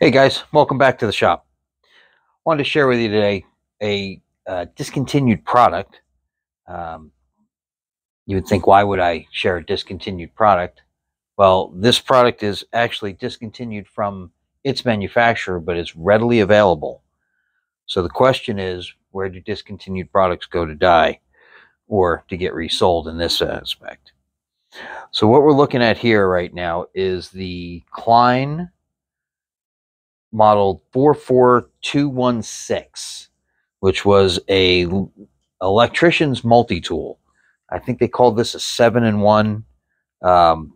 Hey guys, welcome back to the shop. wanted to share with you today a uh, discontinued product. Um, you would think, why would I share a discontinued product? Well, this product is actually discontinued from its manufacturer, but it's readily available. So the question is, where do discontinued products go to die or to get resold in this aspect? So what we're looking at here right now is the Klein model 44216, which was a electrician's multi-tool. I think they called this a seven in one. Um,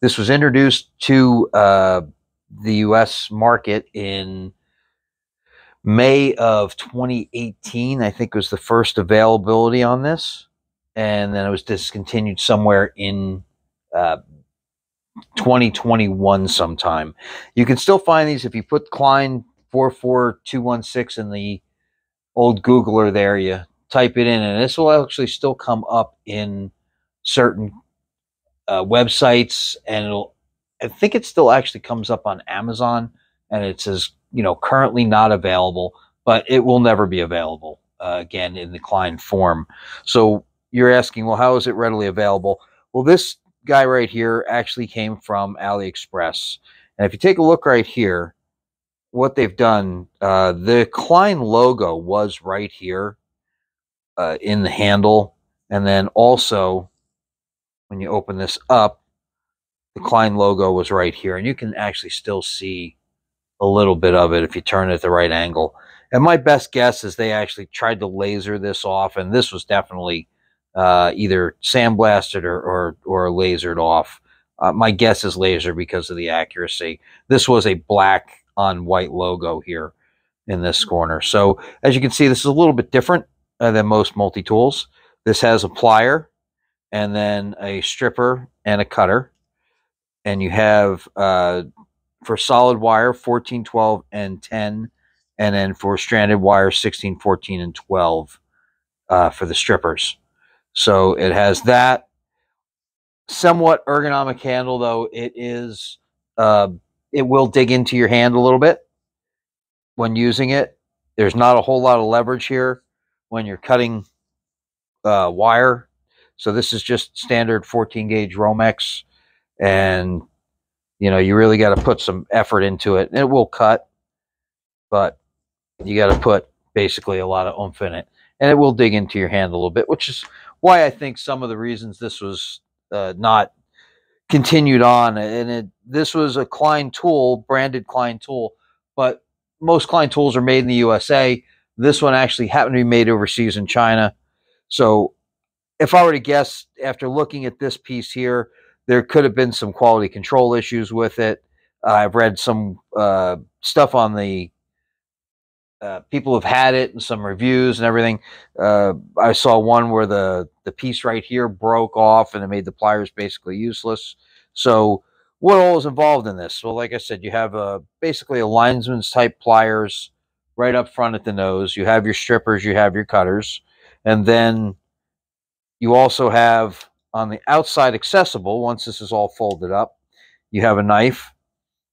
this was introduced to uh, the U.S. market in May of 2018. I think was the first availability on this, and then it was discontinued somewhere in uh, 2021 sometime. You can still find these if you put Klein 44216 in the old Googler there, you type it in, and this will actually still come up in certain uh, websites, and it'll. I think it still actually comes up on Amazon, and it says you know currently not available, but it will never be available uh, again in the Klein form. So you're asking, well, how is it readily available? Well, this guy right here actually came from AliExpress. And if you take a look right here, what they've done, uh, the Klein logo was right here uh, in the handle. And then also, when you open this up, the Klein logo was right here. And you can actually still see a little bit of it if you turn it at the right angle. And my best guess is they actually tried to laser this off. And this was definitely uh, either sandblasted or, or, or lasered off. Uh, my guess is laser because of the accuracy. This was a black on white logo here in this corner. So as you can see, this is a little bit different uh, than most multi-tools. This has a plier and then a stripper and a cutter. And you have uh, for solid wire 14, 12, and 10. And then for stranded wire 16, 14, and 12 uh, for the strippers. So it has that somewhat ergonomic handle, though it is uh, it will dig into your hand a little bit when using it. There's not a whole lot of leverage here when you're cutting uh, wire. So this is just standard 14 gauge Romex, and you know you really got to put some effort into it. It will cut, but you got to put basically a lot of oomph in it, and it will dig into your hand a little bit, which is why I think some of the reasons this was uh, not continued on. And it, this was a Klein tool, branded Klein tool, but most Klein tools are made in the USA. This one actually happened to be made overseas in China. So if I were to guess, after looking at this piece here, there could have been some quality control issues with it. I've read some uh, stuff on the uh, people have had it and some reviews and everything. Uh, I saw one where the the piece right here broke off and it made the pliers basically useless. So what all is involved in this? Well, like I said, you have a basically a linesman's type pliers right up front at the nose. You have your strippers, you have your cutters, and then you also have on the outside accessible. Once this is all folded up, you have a knife,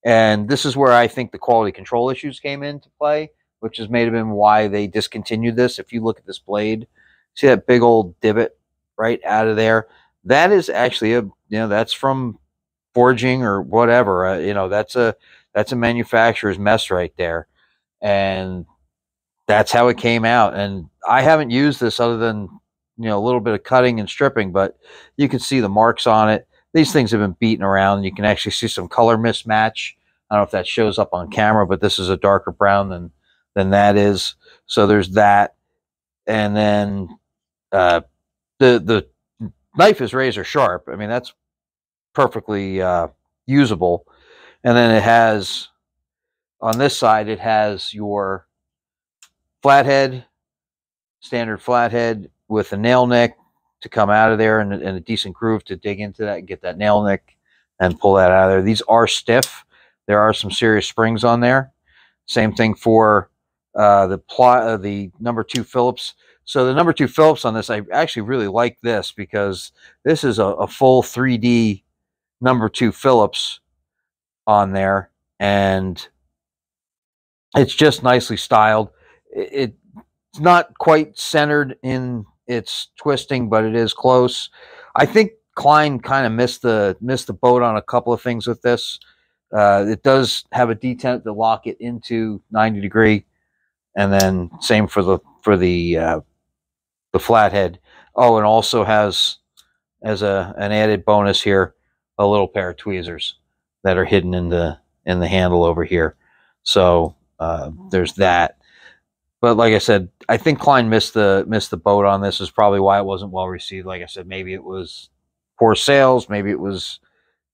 and this is where I think the quality control issues came into play which is may have been why they discontinued this. If you look at this blade, see that big old divot right out of there? That is actually a you know that's from forging or whatever. Uh, you know that's a that's a manufacturer's mess right there, and that's how it came out. And I haven't used this other than you know a little bit of cutting and stripping, but you can see the marks on it. These things have been beaten around. You can actually see some color mismatch. I don't know if that shows up on camera, but this is a darker brown than than that is. So there's that, and then uh, the the knife is razor sharp. I mean that's perfectly uh, usable, and then it has on this side it has your flathead, standard flathead with a nail nick to come out of there and, and a decent groove to dig into that and get that nail nick and pull that out of there. These are stiff. There are some serious springs on there. Same thing for uh, the plot, uh, the number two Phillips. So the number two Phillips on this, I actually really like this because this is a, a full 3D number two Phillips on there, and it's just nicely styled. It, it's not quite centered in its twisting, but it is close. I think Klein kind of missed the missed the boat on a couple of things with this. Uh, it does have a detent to lock it into 90 degree, and then same for the for the uh, the flathead. Oh, and also has as a an added bonus here a little pair of tweezers that are hidden in the in the handle over here. So uh, there's that. But like I said, I think Klein missed the missed the boat on this. Is probably why it wasn't well received. Like I said, maybe it was poor sales, maybe it was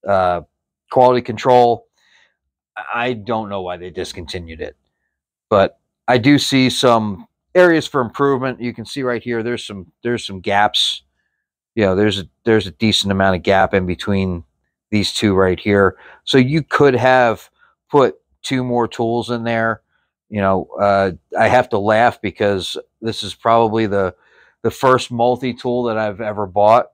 uh, quality control. I don't know why they discontinued it, but I do see some areas for improvement. You can see right here. There's some there's some gaps. You know, there's a there's a decent amount of gap in between these two right here. So you could have put two more tools in there. You know, uh, I have to laugh because this is probably the the first multi tool that I've ever bought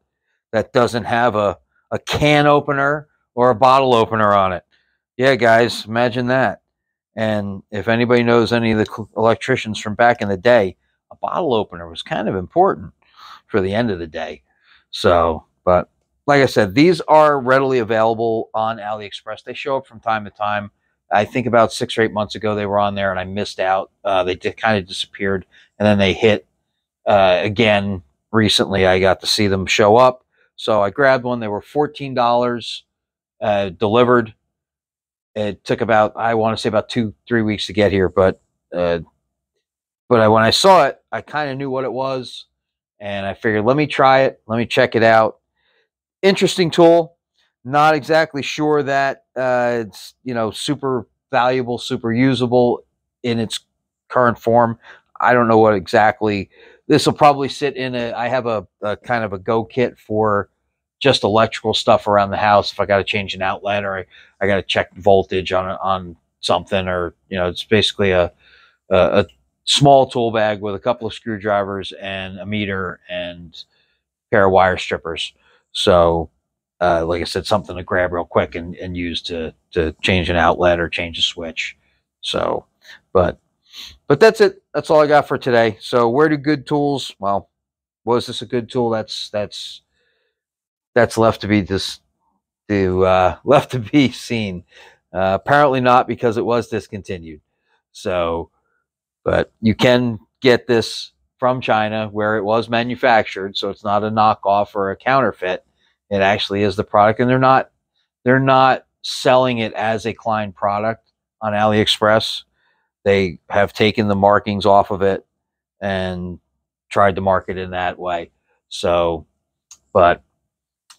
that doesn't have a, a can opener or a bottle opener on it. Yeah, guys, imagine that. And if anybody knows any of the electricians from back in the day, a bottle opener was kind of important for the end of the day. So, but like I said, these are readily available on AliExpress. They show up from time to time. I think about six or eight months ago they were on there and I missed out. Uh, they kind of disappeared and then they hit uh, again recently. I got to see them show up. So I grabbed one. They were $14 uh, delivered. It took about, I want to say about two, three weeks to get here, but, uh, but I, when I saw it, I kind of knew what it was and I figured, let me try it. Let me check it out. Interesting tool. Not exactly sure that uh, it's, you know, super valuable, super usable in its current form. I don't know what exactly this will probably sit in a i have a, a, kind of a go kit for just electrical stuff around the house if i got to change an outlet or i, I got to check voltage on on something or you know it's basically a, a, a small tool bag with a couple of screwdrivers and a meter and a pair of wire strippers so uh, like i said something to grab real quick and, and use to to change an outlet or change a switch so but but that's it. That's all I got for today. So where do good tools? Well, was this a good tool? That's that's that's left to be just to uh, left to be seen. Uh, apparently not because it was discontinued. So, but you can get this from China where it was manufactured, so it's not a knockoff or a counterfeit. It actually is the product, and they're not they're not selling it as a Klein product on AliExpress they have taken the markings off of it and tried to market in that way. So, but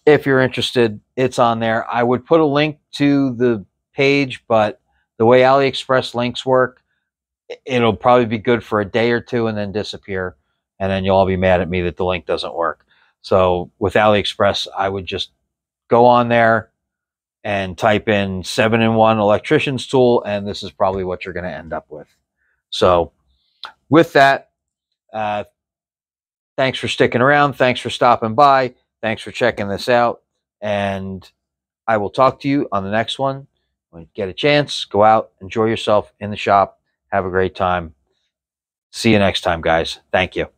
if you're interested, it's on there. I would put a link to the page, but the way AliExpress links work, it'll probably be good for a day or two and then disappear. And then you'll all be mad at me that the link doesn't work. So with AliExpress, I would just go on there, and type in seven in one electrician's tool, and this is probably what you're going to end up with. So, with that, uh, thanks for sticking around. Thanks for stopping by. Thanks for checking this out. And I will talk to you on the next one. When you get a chance, go out, enjoy yourself in the shop. Have a great time. See you next time, guys. Thank you.